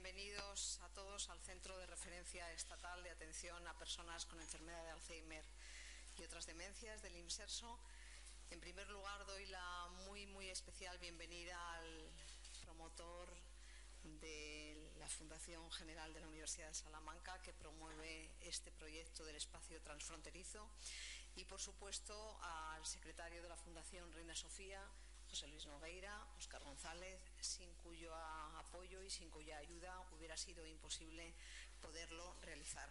bienvenidos a todos al Centro de Referencia Estatal de Atención a Personas con Enfermedad de Alzheimer y otras demencias del IMSERSO. En primer lugar, doy la muy, muy especial bienvenida al promotor de la Fundación General de la Universidad de Salamanca que promueve este proyecto del espacio transfronterizo y por supuesto al secretario de la Fundación Reina Sofía, José Luis Nogueira, Óscar González, sin cuyo apoyo y sin cuya ayuda hubiera sido imposible poderlo realizar.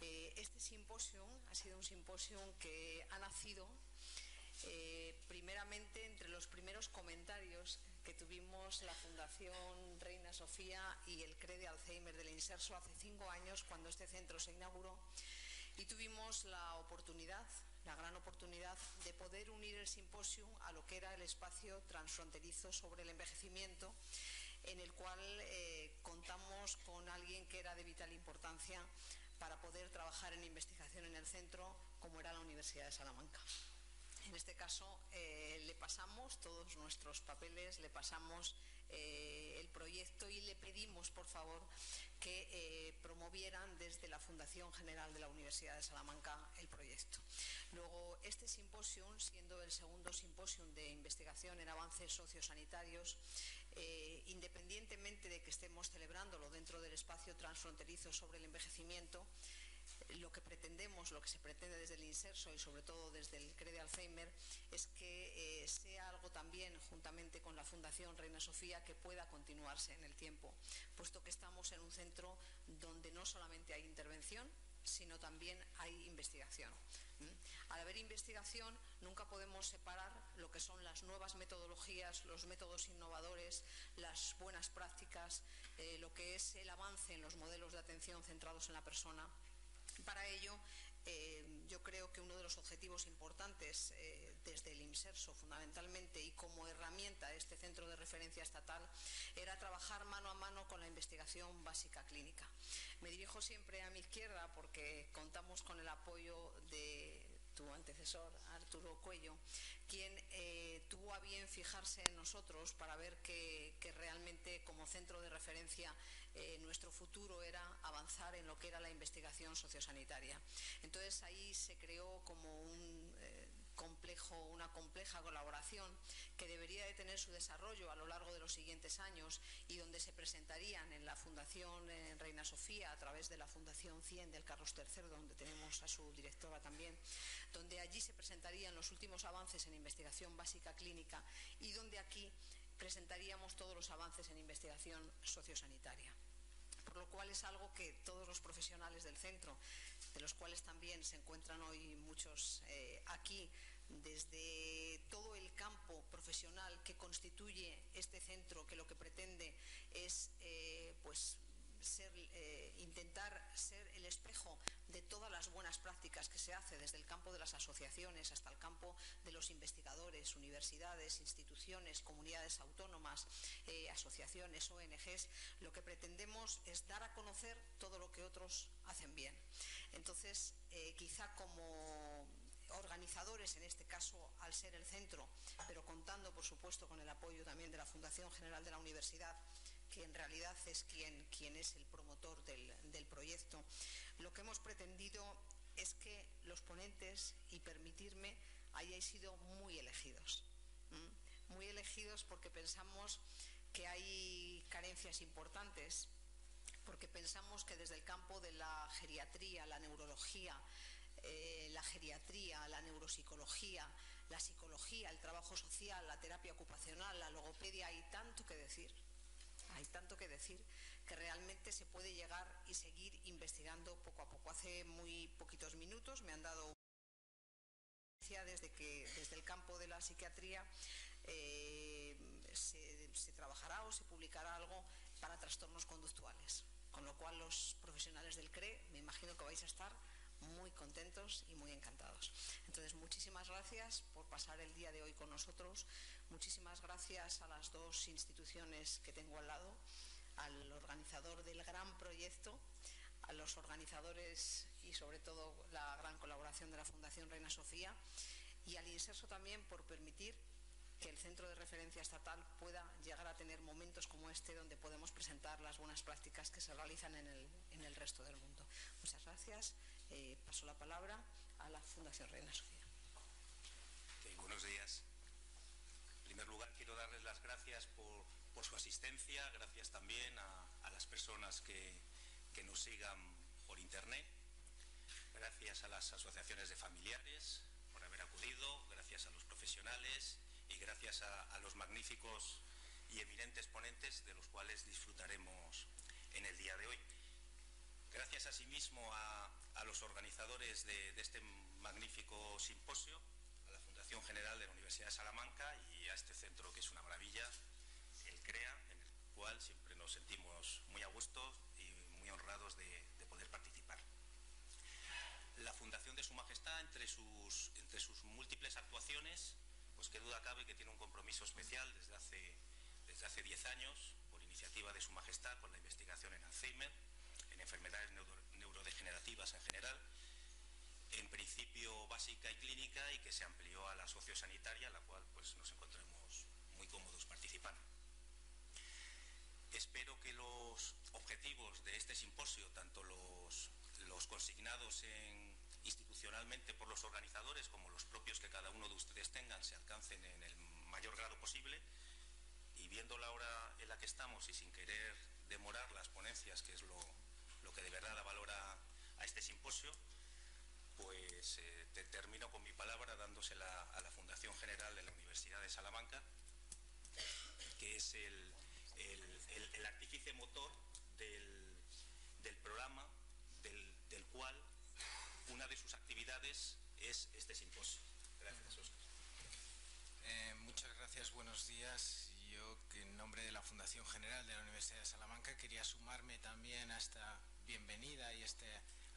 Eh, este simposio ha sido un simposio que ha nacido eh, primeramente entre los primeros comentarios que tuvimos la Fundación Reina Sofía y el CRE de Alzheimer del Inserso hace cinco años cuando este centro se inauguró y tuvimos la oportunidad, la gran oportunidad de poder unir el simposio a lo que era el espacio transfronterizo sobre el envejecimiento en el cual eh, contamos con alguien que era de vital importancia para poder trabajar en investigación en el centro como era la Universidad de Salamanca. En este caso eh, le pasamos todos nuestros papeles, le pasamos eh, el proyecto y le pedimos, por favor, que eh, promovieran desde la Fundación General de la Universidad de Salamanca el proyecto. Luego, este simposio, siendo el segundo simposio de investigación en avances sociosanitarios, independientemente de que estemos celebrándolo dentro del espacio transfronterizo sobre el envejecimiento, lo que pretendemos, lo que se pretende desde el inserso y sobre todo desde el CRE de Alzheimer es que eh, sea algo también, juntamente con la Fundación Reina Sofía, que pueda continuarse en el tiempo, puesto que estamos en un centro donde no solamente hay intervención, sino también hay investigación. Al haber investigación, nunca podemos separar lo que son las nuevas metodologías, los métodos innovadores, las buenas prácticas, eh, lo que es el avance en los modelos de atención centrados en la persona para ello, eh, yo creo que uno de los objetivos importantes eh, desde el IMSERSO fundamentalmente y como herramienta de este centro de referencia estatal era trabajar mano a mano con la investigación básica clínica. Me dirijo siempre a mi izquierda porque contamos con el apoyo de tu antecesor, Arturo Cuello, quien eh, tuvo a bien fijarse en nosotros para ver que, realmente como centro de referencia eh, nuestro futuro era avanzar en lo que era la investigación sociosanitaria. Entonces ahí se creó como un... Eh, complejo, una compleja colaboración que debería de tener su desarrollo a lo largo de los siguientes años y donde se presentarían en la Fundación Reina Sofía a través de la Fundación 100 del Carlos III, donde tenemos a su directora también, donde allí se presentarían los últimos avances en investigación básica clínica y donde aquí presentaríamos todos los avances en investigación sociosanitaria. Por lo cual es algo que todos los profesionales del centro, de los cuales también se encuentran hoy muchos eh, aquí, desde todo el campo profesional que constituye este centro, que lo que pretende es eh, pues eh, intentar ser el espejo de todas las buenas prácticas que se hace desde el campo de las asociaciones hasta el campo de los investigadores, universidades, instituciones, comunidades autónomas, eh, asociaciones, ONGs, lo que pretendemos es dar a conocer todo lo que otros hacen bien. Entonces, eh, quizá como organizadores, en este caso al ser el centro, pero contando por supuesto con el apoyo también de la Fundación General de la Universidad, que en realidad es quien, es el promotor del, proyecto, lo que hemos pretendido es que los ponentes, y permitirme, hayáis sido muy elegidos. Muy elegidos porque pensamos que hay carencias importantes, porque pensamos que desde el campo de la geriatría, la neurología, eh, la geriatría, la neuropsicología, la psicología, el trabajo social, la terapia ocupacional, la logopedia, hay tanto que decir hay tanto que decir que realmente se puede llegar y seguir investigando poco a poco. Hace muy poquitos minutos me han dado desde que desde el campo de la psiquiatría eh, se, se, trabajará o se publicará algo para trastornos conductuales, con lo cual los profesionales del CRE me imagino que vais a estar muy contentos y muy encantados. Entonces, muchísimas gracias por pasar el día de hoy con nosotros. Muchísimas gracias a las dos instituciones que tengo al lado, al organizador del gran proyecto, a los organizadores y sobre todo la gran colaboración de la Fundación Reina Sofía y al INSERSO también por permitir que el centro de referencia estatal pueda llegar a tener momentos como este donde podemos presentar las buenas prácticas que se realizan en el, resto del mundo. Muchas gracias. Eh, paso la palabra a la Fundación Reina Sofía. buenos días. En primer lugar, quiero darles las gracias por, su asistencia, gracias también a, las personas que, que nos sigan por Internet, gracias a las asociaciones de familiares por haber acudido, gracias a los profesionales y gracias a, los magníficos y eminentes ponentes de los cuales disfrutaremos en el día de hoy. Gracias asimismo a, a los organizadores de, este magnífico simposio, a la Fundación General de la Universidad de Salamanca y a este centro que es una maravilla, el CREA, en el cual siempre nos sentimos muy a gusto y muy honrados de, de poder participar. La Fundación de Su Majestad, entre sus, entre sus múltiples actuaciones, pues qué duda cabe que tiene un compromiso especial desde hace, desde hace 10 años, por iniciativa de Su Majestad, con la investigación en enfermedades neurodegenerativas en general, en principio básica y clínica y que se amplió a la sociosanitaria, la cual pues nos encontramos muy cómodos participando. Espero que los objetivos de este simposio, tanto los, consignados en, institucionalmente por los organizadores como los propios que cada uno de ustedes tengan se alcancen en el mayor grado posible y viendo la hora en la que estamos y sin querer demorar las ponencias, que es lo, que de verdad da valor a, este simposio, pues eh, termino con mi palabra dándosela a la Fundación General de la Universidad de Salamanca, que es el, artífice motor del, programa del cual una de sus actividades es este simposio. Gracias, Oscar. Eh, muchas gracias, buenos días. Yo, en nombre de la Fundación General de la Universidad de Salamanca, quería sumarme también a esta bienvenida y este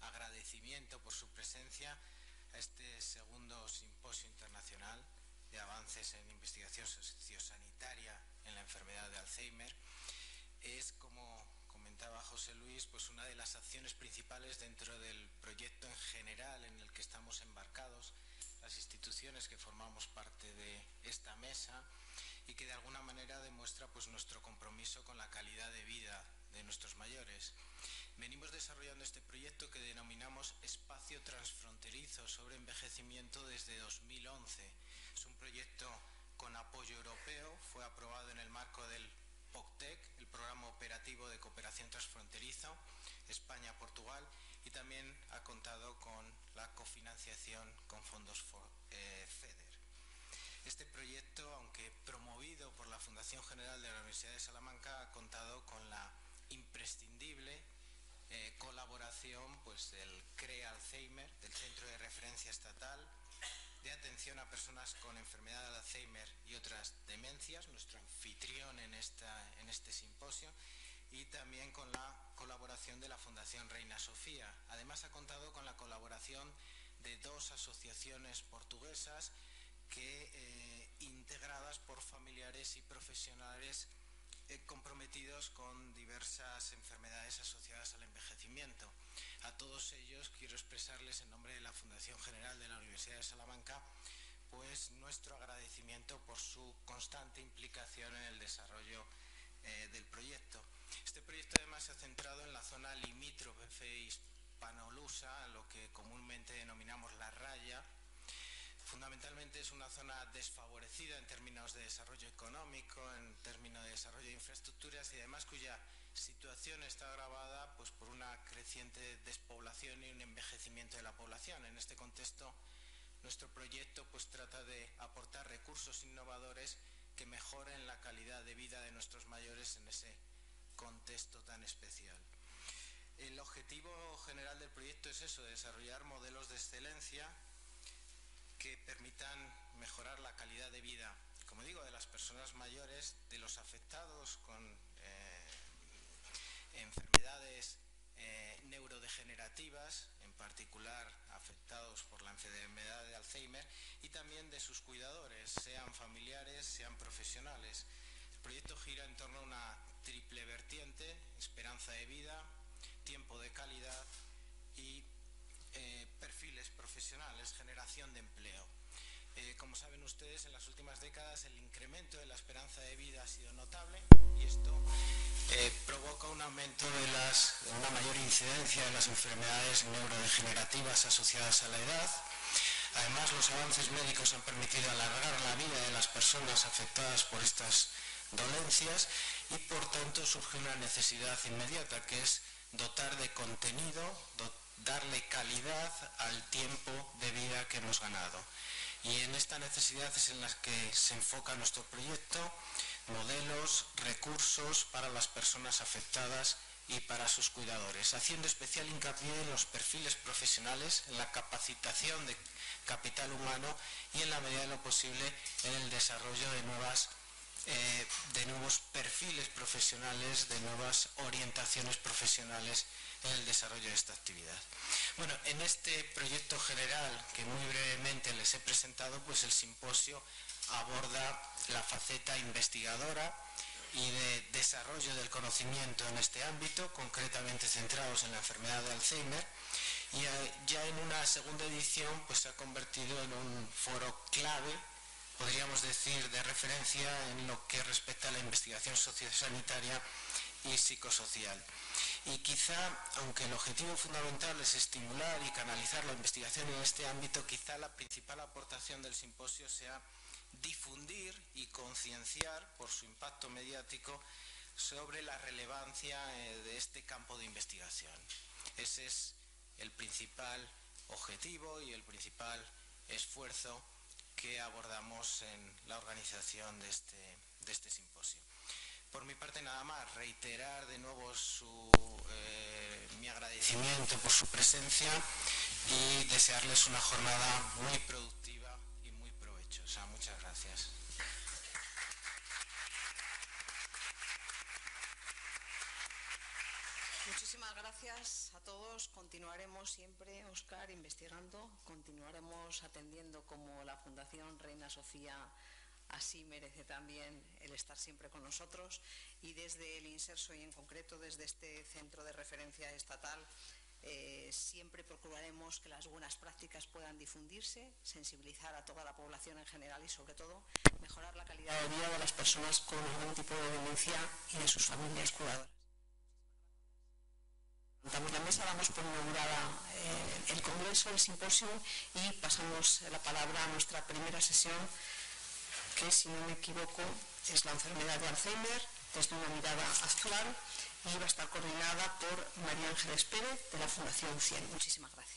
agradecimiento por su presencia a este segundo simposio internacional de avances en investigación sociosanitaria en la enfermedad de Alzheimer. Es, como comentaba José Luis, pues una de las acciones principales dentro del proyecto en general en el que estamos embarcados, las instituciones que formamos parte de esta mesa y que de alguna manera demuestra pues nuestro compromiso con la calidad de vida de nuestros mayores. Venimos desarrollando este proyecto que denominamos Espacio Transfronterizo sobre Envejecimiento desde 2011. Es un proyecto con apoyo europeo, fue aprobado en el marco del POCTEC, el Programa Operativo de Cooperación Transfronteriza, España-Portugal, y también ha contado con la cofinanciación con fondos eh, FEDER. Este proyecto, aunque promovido por la Fundación General de la Universidad de Salamanca, ha contado con la imprescindible eh, colaboración pues, del CRE Alzheimer, del Centro de Referencia Estatal, de atención a personas con enfermedad de Alzheimer y otras demencias, nuestro anfitrión en, esta, en este simposio, y también con la colaboración de la Fundación Reina Sofía. Además ha contado con la colaboración de dos asociaciones portuguesas que, eh, integradas por familiares y profesionales eh, comprometidos con diversas enfermedades asociadas al envejecimiento. A todos ellos quiero expresarles en nombre de la Fundación General de la Universidad de Salamanca pues nuestro agradecimiento por su constante implicación en el desarrollo eh, del proyecto. Este proyecto además se ha centrado en la zona limítrofe hispanolusa, lo que comúnmente Fundamentalmente es una zona desfavorecida en términos de desarrollo económico, en términos de desarrollo de infraestructuras y además cuya situación está agravada pues, por una creciente despoblación y un envejecimiento de la población. En este contexto, nuestro proyecto pues, trata de aportar recursos innovadores que mejoren la calidad de vida de nuestros mayores en ese contexto tan especial. El objetivo general del proyecto es eso, desarrollar modelos de excelencia que permitan mejorar la calidad de vida, como digo, de las personas mayores, de los afectados con eh, enfermedades eh, neurodegenerativas, en particular afectados por la enfermedad de Alzheimer, y también de sus cuidadores, sean familiares, sean profesionales. El proyecto gira en torno a una triple vertiente, esperanza de vida, tiempo de calidad y perfiles profesionales, generación de empleo. Eh, como saben ustedes, en las últimas décadas el incremento de la esperanza de vida ha sido notable y esto eh, provoca un aumento de las, una mayor incidencia de las enfermedades neurodegenerativas asociadas a la edad. Además, los avances médicos han permitido alargar la vida de las personas afectadas por estas dolencias y por tanto surge una necesidad inmediata que es dotar de contenido, darle calidad al tiempo de vida que hemos ganado. Y en esta necesidad es en la que se enfoca nuestro proyecto, modelos, recursos para las personas afectadas y para sus cuidadores, haciendo especial hincapié en los perfiles profesionales, en la capacitación de capital humano y en la medida de lo posible en el desarrollo de eh, de nuevos perfiles profesionales, de nuevas orientaciones profesionales en el desarrollo de esta actividad. Bueno, en este proyecto general que muy brevemente les he presentado, pues el simposio aborda la faceta investigadora y de desarrollo del conocimiento en este ámbito, concretamente centrados en la enfermedad de Alzheimer, y eh, ya en una segunda edición pues se ha convertido en un foro clave podríamos decir, de referencia en lo que respecta a la investigación sociosanitaria y psicosocial. Y quizá, aunque el objetivo fundamental es estimular y canalizar la investigación en este ámbito, quizá la principal aportación del simposio sea difundir y concienciar por su impacto mediático sobre la relevancia eh, de este campo de investigación. Ese es el principal objetivo y el principal esfuerzo que abordamos en la organización de este, de este simposio. Por mi parte nada más, reiterar de nuevo su, eh, mi agradecimiento por su presencia y desearles una jornada muy productiva y muy provechosa. Muchas gracias. Muchísimas gracias a todos. Continuaremos siempre, Oscar, investigando. Continuaremos atendiendo como la Fundación Reina Sofía así merece también el estar siempre con nosotros. Y desde el Inserso y en concreto desde este centro de referencia estatal, eh, siempre procuraremos que las buenas prácticas puedan difundirse, sensibilizar a toda la población en general y sobre todo mejorar la calidad de vida de las personas con algún tipo de demencia y de sus familias cuidadoras. La mesa, damos por inaugurada eh, el congreso, el simposio y pasamos la palabra a nuestra primera sesión, que si no me equivoco es la enfermedad de Alzheimer desde una mirada actual y va a estar coordinada por María Ángeles Pérez de la Fundación 100. Muchísimas gracias.